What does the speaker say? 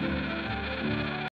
Bye.